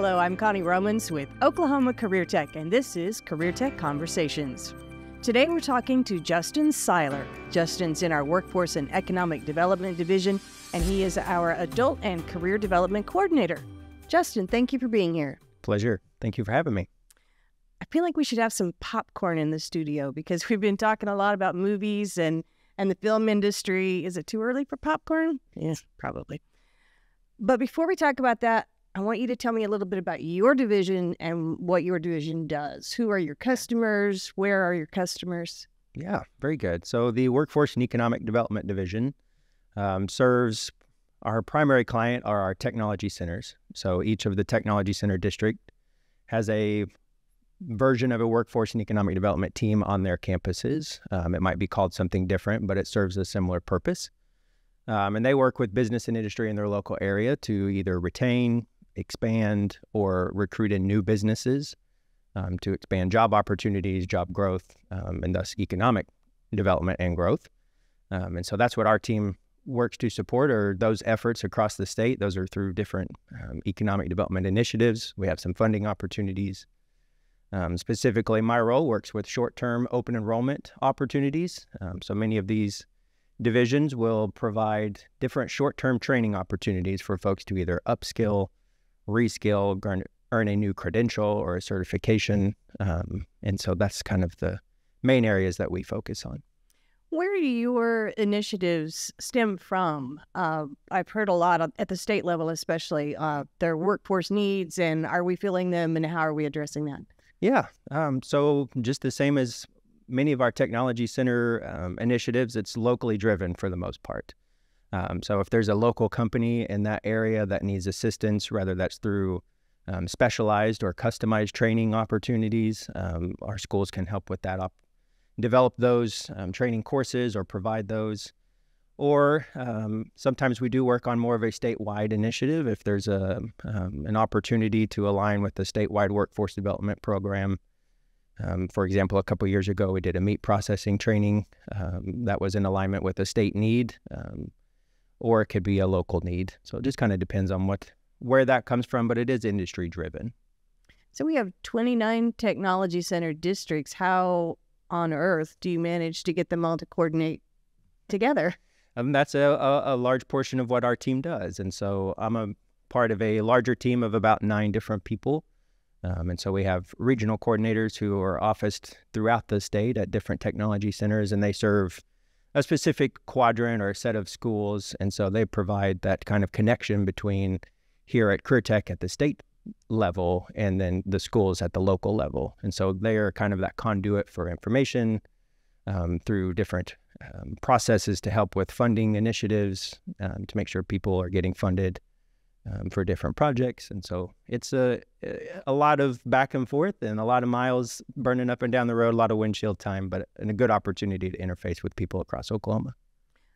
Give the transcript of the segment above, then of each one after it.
Hello, I'm Connie Romans with Oklahoma Career Tech, and this is Career Tech Conversations. Today we're talking to Justin Siler. Justin's in our Workforce and Economic Development Division, and he is our Adult and Career Development Coordinator. Justin, thank you for being here. Pleasure. Thank you for having me. I feel like we should have some popcorn in the studio because we've been talking a lot about movies and, and the film industry. Is it too early for popcorn? Yes, probably. But before we talk about that, I want you to tell me a little bit about your division and what your division does. Who are your customers? Where are your customers? Yeah, very good. So the Workforce and Economic Development Division um, serves our primary client are our technology centers. So each of the technology center district has a version of a workforce and economic development team on their campuses. Um, it might be called something different, but it serves a similar purpose. Um, and they work with business and industry in their local area to either retain, expand or recruit in new businesses um, to expand job opportunities, job growth, um, and thus economic development and growth. Um, and so that's what our team works to support are those efforts across the state. Those are through different um, economic development initiatives. We have some funding opportunities. Um, specifically, my role works with short-term open enrollment opportunities. Um, so many of these divisions will provide different short-term training opportunities for folks to either upskill reskill, earn, earn a new credential or a certification. Um, and so that's kind of the main areas that we focus on. Where do your initiatives stem from? Uh, I've heard a lot of, at the state level, especially uh, their workforce needs, and are we filling them, and how are we addressing that? Yeah, um, so just the same as many of our technology center um, initiatives, it's locally driven for the most part. Um, so if there's a local company in that area that needs assistance, whether that's through um, specialized or customized training opportunities, um, our schools can help with that. Op- develop those um, training courses or provide those. Or um, sometimes we do work on more of a statewide initiative if there's a um, an opportunity to align with the statewide workforce development program. for example, a couple years ago, we did a meat processing training that was in alignment with a state need or it could be a local need. So it just kind of depends on what where that comes from, but it is industry driven. So we have 29 technology center districts. How on earth do you manage to get them all to coordinate together? Um, that's a, a, a large portion of what our team does. And so I'm a part of a larger team of about nine different people. Um, and so we have regional coordinators who are officed throughout the state at different technology centers, and they serve a specific quadrant or a set of schools. And so they provide that kind of connection between here at CareerTech at the state level and then the schools at the local level. And so they are kind of that conduit for information um, through different um, processes to help with funding initiatives um, to make sure people are getting funded um, for different projects. And so it's a a lot of back and forth and a lot of miles burning up and down the road, a lot of windshield time, but and a good opportunity to interface with people across Oklahoma.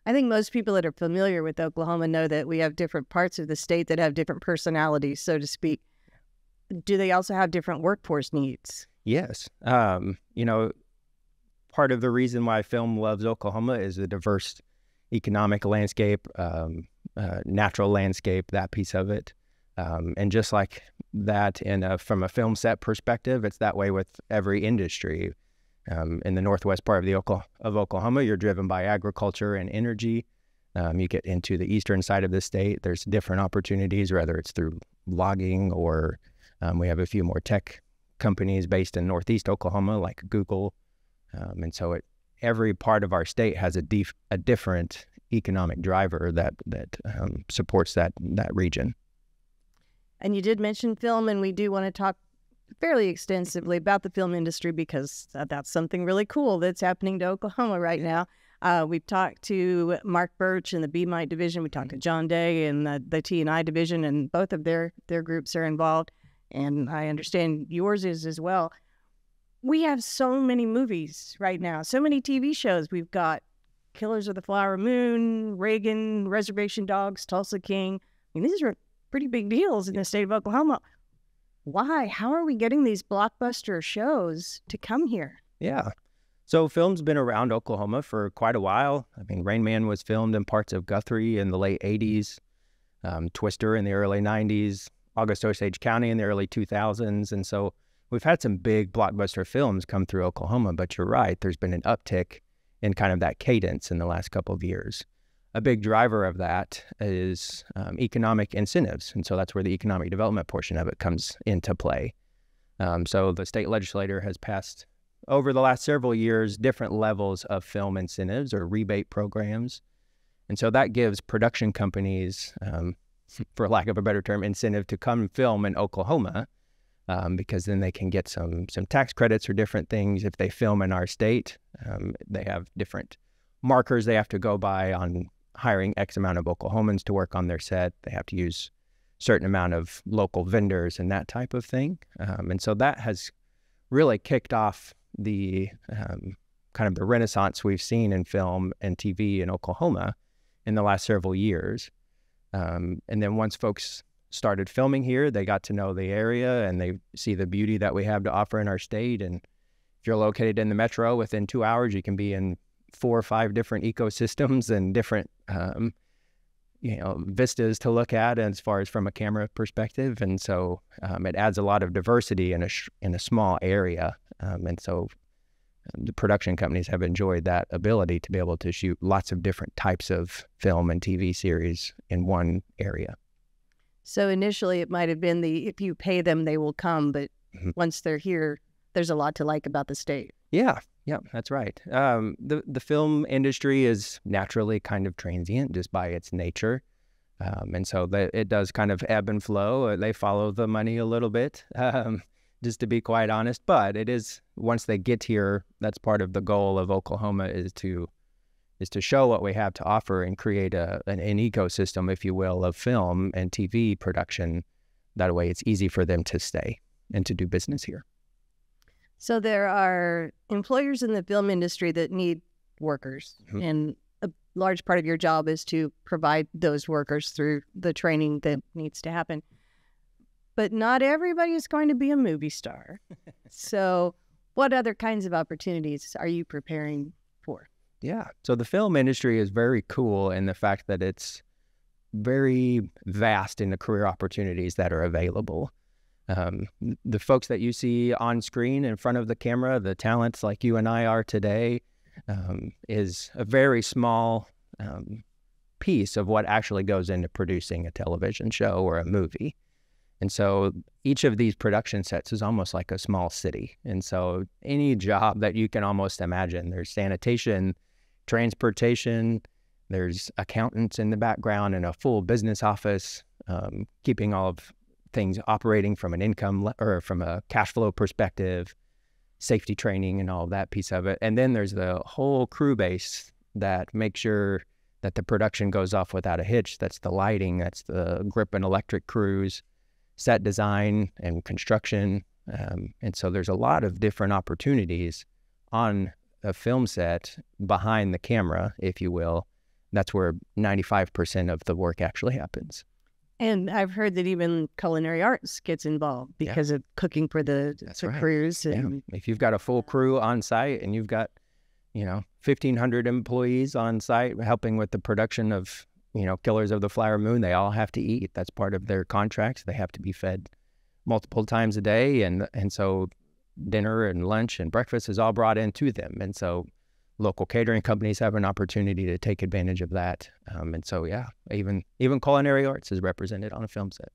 I think most people that are familiar with Oklahoma know that we have different parts of the state that have different personalities, so to speak. Do they also have different workforce needs? Yes. Um, you know, part of the reason why film loves Oklahoma is the diverse economic landscape, um, uh, natural landscape, that piece of it. Um, and just like that, in a, from a film set perspective, it's that way with every industry. Um, in the northwest part of the of Oklahoma, you're driven by agriculture and energy. Um, you get into the eastern side of the state, there's different opportunities, whether it's through logging or um, we have a few more tech companies based in northeast Oklahoma, like Google. Um, and so it, every part of our state has a, def- a different economic driver that that um, supports that that region. And you did mention film, and we do want to talk fairly extensively about the film industry because that's something really cool that's happening to Oklahoma right now. Uh, we've talked to Mark Birch in the BMIT division. We talked to John Day in the, the T and I division, and both of their their groups are involved. And I understand yours is as well. We have so many movies right now, so many TV shows. We've got Killers of the Flower Moon, Reagan, Reservation Dogs, Tulsa King. I mean, these are pretty big deals in the state of Oklahoma. Why? How are we getting these blockbuster shows to come here? Yeah. So film's been around Oklahoma for quite a while. I mean, Rain Man was filmed in parts of Guthrie in the late 80s, um, Twister in the early 90s, August Osage County in the early 2000s. And so we've had some big blockbuster films come through Oklahoma, but you're right, there's been an uptick in kind of that cadence in the last couple of years. A big driver of that is um, economic incentives. And so that's where the economic development portion of it comes into play. Um, so the state legislator has passed over the last several years different levels of film incentives or rebate programs. And so that gives production companies, um, for lack of a better term, incentive to come film in Oklahoma um, because then they can get some some tax credits or different things if they film in our state. Um, they have different markers they have to go by on hiring X amount of Oklahomans to work on their set. They have to use certain amount of local vendors and that type of thing. Um, and so that has really kicked off the um, kind of the renaissance we've seen in film and TV in Oklahoma in the last several years. Um, and then once folks started filming here, they got to know the area and they see the beauty that we have to offer in our state. And if you're located in the metro, within two hours, you can be in four or five different ecosystems and different um, you know vistas to look at as far as from a camera perspective and so um, it adds a lot of diversity in a sh- in a small area um, and so um, the production companies have enjoyed that ability to be able to shoot lots of different types of film and TV series in one area. So initially, it might have been the if you pay them, they will come, but mm-hmm. once they're here, there's a lot to like about the state. Yeah, yeah, that's right. Um, the the film industry is naturally kind of transient just by its nature, um, and so the, it does kind of ebb and flow. Uh, they follow the money a little bit, um, just to be quite honest. But it is once they get here, that's part of the goal of Oklahoma is to is to show what we have to offer and create a an, an ecosystem, if you will, of film and TV production. That way, it's easy for them to stay and to do business here. So there are employers in the film industry that need workers, mm-hmm. and a large part of your job is to provide those workers through the training that needs to happen. But not everybody is going to be a movie star. so, what other kinds of opportunities are you preparing for? Yeah. So the film industry is very cool in the fact that it's very vast in the career opportunities that are available. Um, the folks that you see on screen in front of the camera, the talents like you and I are today, um, is a very small um, piece of what actually goes into producing a television show or a movie. And so each of these production sets is almost like a small city. And so any job that you can almost imagine, there's sanitation, transportation, there's accountants in the background and a full business office, um, keeping all of things operating from an income le- or from a cash flow perspective, safety training and all that piece of it. And then there's the whole crew base that makes sure that the production goes off without a hitch. That's the lighting, that's the grip and electric crews, set design and construction. Um, and so there's a lot of different opportunities on a film set behind the camera, if you will. That's where 95% of the work actually happens. And I've heard that even culinary arts gets involved because yeah. of cooking for the, the right. crews. And... Yeah. If you've got a full crew on site and you've got, you know, 1,500 employees on site helping with the production of, you know, Killers of the Flower Moon, they all have to eat. That's part of their contracts. They have to be fed multiple times a day. And, and so dinner and lunch and breakfast is all brought in to them. And so local catering companies have an opportunity to take advantage of that. Um, and so, yeah, even even culinary arts is represented on a film set,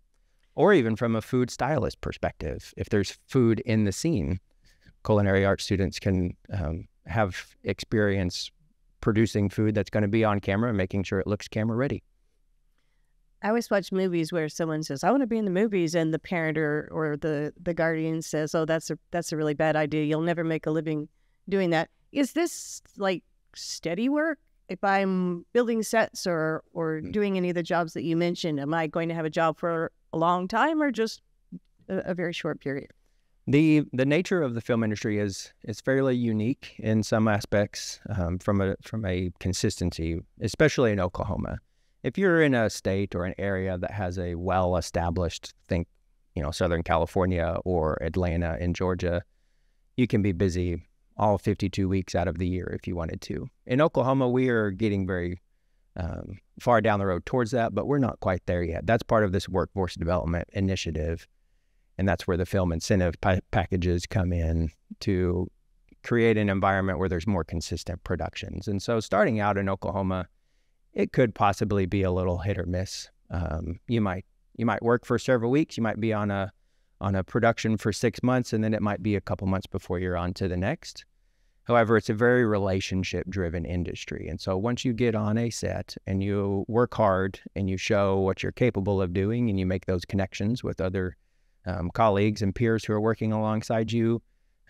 or even from a food stylist perspective. If there's food in the scene, culinary arts students can um, have experience producing food that's going to be on camera and making sure it looks camera ready. I always watch movies where someone says, "I want to be in the movies," and the parent or, or the the guardian says, "Oh, that's a that's a really bad idea. You'll never make a living doing that." Is this like steady work? If I'm building sets or or mm. doing any of the jobs that you mentioned, am I going to have a job for a long time or just a, a very short period? The the nature of the film industry is is fairly unique in some aspects um, from a from a consistency, especially in Oklahoma. If you're in a state or an area that has a well established, think you know Southern California or Atlanta in Georgia, you can be busy all 52 weeks out of the year if you wanted to. In Oklahoma, we are getting very um, far down the road towards that, but we're not quite there yet. That's part of this workforce development initiative. And that's where the film incentive pa- packages come in to create an environment where there's more consistent productions. And so, starting out in Oklahoma, it could possibly be a little hit or miss. Um, you might you might work for several weeks. You might be on a on a production for six months, and then it might be a couple months before you're on to the next. However, it's a very relationship driven industry. And so once you get on a set and you work hard and you show what you're capable of doing and you make those connections with other um, colleagues and peers who are working alongside you,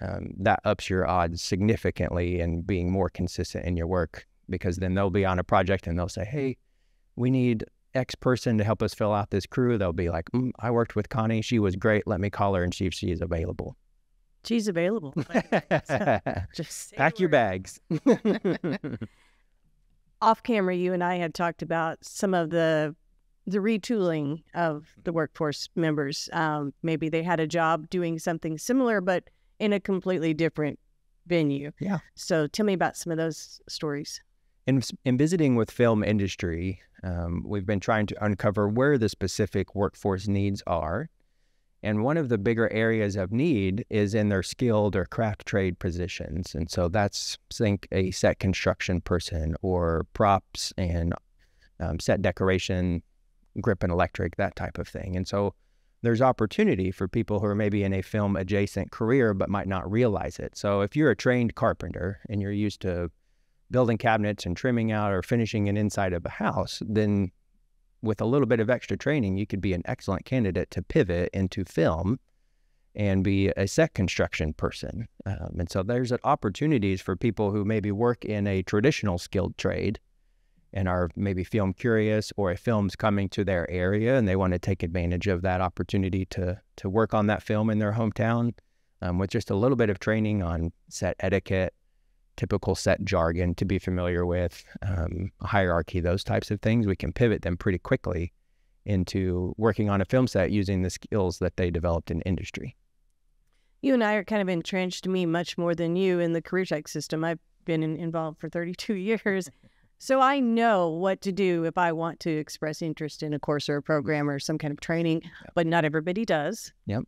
um, that ups your odds significantly in being more consistent in your work because then they'll be on a project and they'll say, hey, we need X person to help us fill out this crew. They'll be like, mm, I worked with Connie. She was great. Let me call her and see if she's available. She's available. Just pack your bags. Off camera, you and I had talked about some of the the retooling of the workforce members. Um, maybe they had a job doing something similar, but in a completely different venue. Yeah. So tell me about some of those stories. In, in visiting with film industry, um, we've been trying to uncover where the specific workforce needs are and one of the bigger areas of need is in their skilled or craft trade positions. And so that's, think, a set construction person or props and um, set decoration, grip and electric, that type of thing. And so there's opportunity for people who are maybe in a film adjacent career but might not realize it. So if you're a trained carpenter and you're used to building cabinets and trimming out or finishing an inside of a house, then with a little bit of extra training, you could be an excellent candidate to pivot into film and be a set construction person. Um, and so there's opportunities for people who maybe work in a traditional skilled trade and are maybe film curious or a film's coming to their area and they want to take advantage of that opportunity to to work on that film in their hometown um, with just a little bit of training on set etiquette typical set jargon to be familiar with, um, hierarchy, those types of things, we can pivot them pretty quickly into working on a film set using the skills that they developed in industry. You and I are kind of entrenched, me much more than you, in the career tech system. I've been in, involved for 32 years. So I know what to do if I want to express interest in a course or a program or some kind of training, yep. but not everybody does. Yep.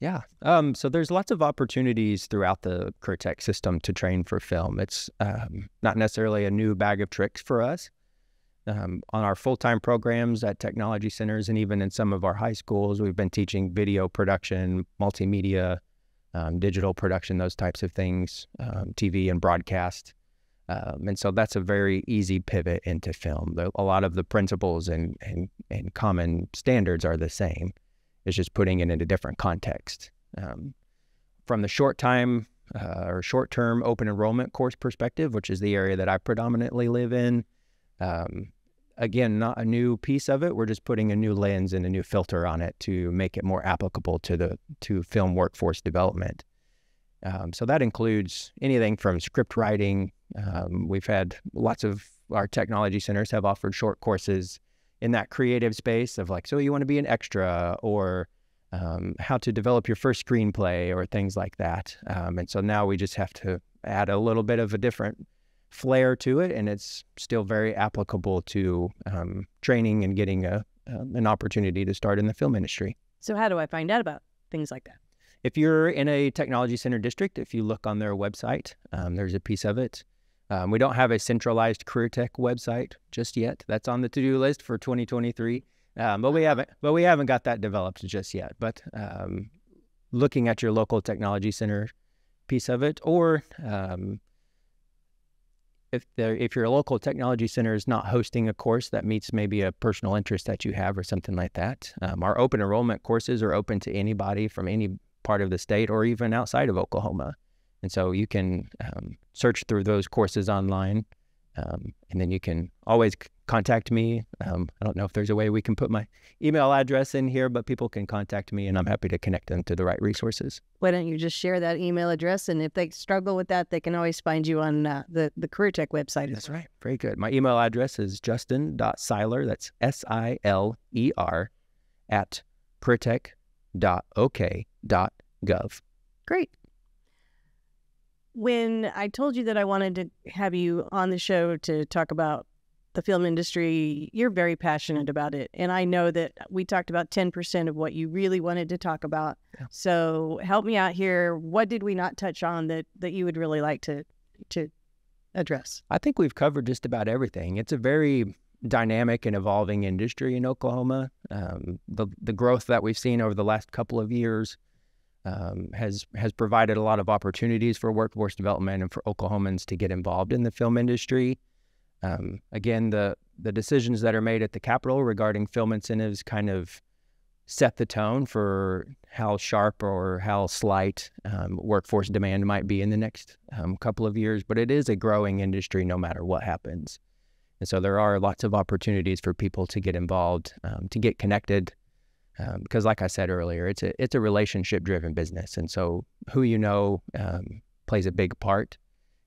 Yeah. Um, so there's lots of opportunities throughout the CareerTech system to train for film. It's um, not necessarily a new bag of tricks for us. Um, on our full time programs at technology centers and even in some of our high schools, we've been teaching video production, multimedia, um, digital production, those types of things, um, TV and broadcast. Um, and so that's a very easy pivot into film. A lot of the principles and, and, and common standards are the same. It's just putting it in a different context. Um, from the short time uh, or short term open enrollment course perspective, which is the area that I predominantly live in, um, again, not a new piece of it. We're just putting a new lens and a new filter on it to make it more applicable to the to film workforce development. Um, so that includes anything from script writing. Um, we've had lots of our technology centers have offered short courses in that creative space of like, so you want to be an extra or um, how to develop your first screenplay or things like that. Um, and so now we just have to add a little bit of a different flair to it, and it's still very applicable to um, training and getting a, an opportunity to start in the film industry. So, how do I find out about things like that? If you're in a technology center district, if you look on their website, um, there's a piece of it. Um, we don't have a centralized career tech website just yet. That's on the to-do list for 2023, um, but we haven't. But we haven't got that developed just yet. But um, looking at your local technology center piece of it, or um, if there, if your local technology center is not hosting a course that meets maybe a personal interest that you have or something like that, um, our open enrollment courses are open to anybody from any part of the state or even outside of Oklahoma. And so you can um, search through those courses online, um, and then you can always contact me. Um, I don't know if there's a way we can put my email address in here, but people can contact me, and I'm happy to connect them to the right resources. Why don't you just share that email address? And if they struggle with that, they can always find you on uh, the the Career Tech website. That's right. Very good. My email address is justin.siler. That's S I L E R at careertech.ok.gov. Great when I told you that I wanted to have you on the show to talk about the film industry. You're very passionate about it. And I know that we talked about 10% of what you really wanted to talk about. Yeah. So help me out here. What did we not touch on that, that you would really like to, to address? I think we've covered just about everything. It's a very dynamic and evolving industry in Oklahoma. Um, the, the growth that we've seen over the last couple of years um, has has provided a lot of opportunities for workforce development and for Oklahomans to get involved in the film industry. Um, again, the the decisions that are made at the Capitol regarding film incentives kind of set the tone for how sharp or how slight um, workforce demand might be in the next um, couple of years. But it is a growing industry no matter what happens. And so there are lots of opportunities for people to get involved, um, to get connected, um, because like I said earlier, it's a it's a relationship driven business, and so who you know um, plays a big part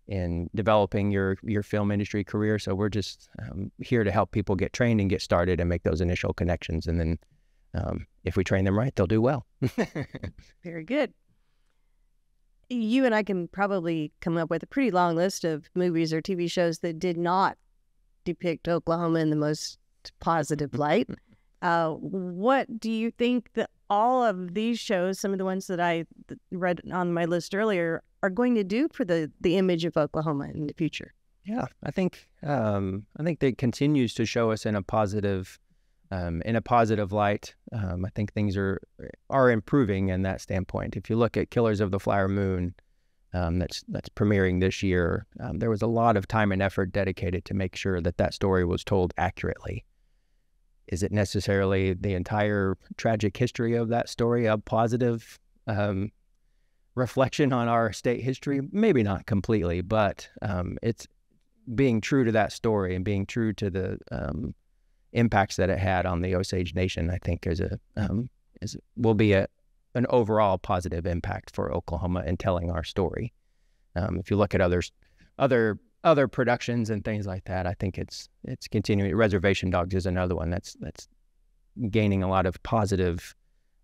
in developing your your film industry career. So we're just um, here to help people get trained and get started and make those initial connections, and then um, if we train them right, they'll do well. Very good. You and I can probably come up with a pretty long list of movies or TV shows that did not depict Oklahoma in the most positive light. Uh, what do you think that all of these shows, some of the ones that I read on my list earlier, are going to do for the the image of Oklahoma in the future? Yeah, I think um, I think that continues to show us in a positive um, in a positive light. Um, I think things are are improving in that standpoint. If you look at Killers of the Flower Moon, um, that's that's premiering this year, um, there was a lot of time and effort dedicated to make sure that that story was told accurately. Is it necessarily the entire tragic history of that story a positive um, reflection on our state history? Maybe not completely, but um, it's being true to that story and being true to the um, impacts that it had on the Osage Nation. I think is a um, is will be a an overall positive impact for Oklahoma in telling our story. Um, if you look at others, other other productions and things like that. I think it's it's continuing. Reservation Dogs is another one that's that's gaining a lot of positive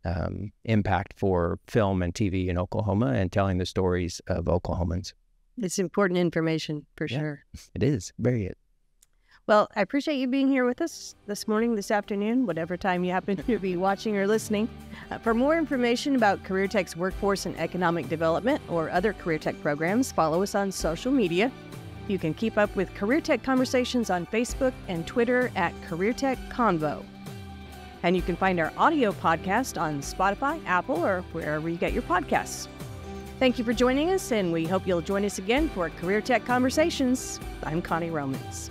um, impact for film and TV in Oklahoma and telling the stories of Oklahomans. It's important information for yeah, sure. It is very it. Well, I appreciate you being here with us this morning, this afternoon, whatever time you happen to be watching or listening. Uh, for more information about Career Tech's workforce and economic development or other Career Tech programs, follow us on social media you can keep up with Career Tech conversations on Facebook and Twitter at Career Tech Convo. And you can find our audio podcast on Spotify, Apple, or wherever you get your podcasts. Thank you for joining us, and we hope you'll join us again for Career Tech Conversations. I'm Connie Romans.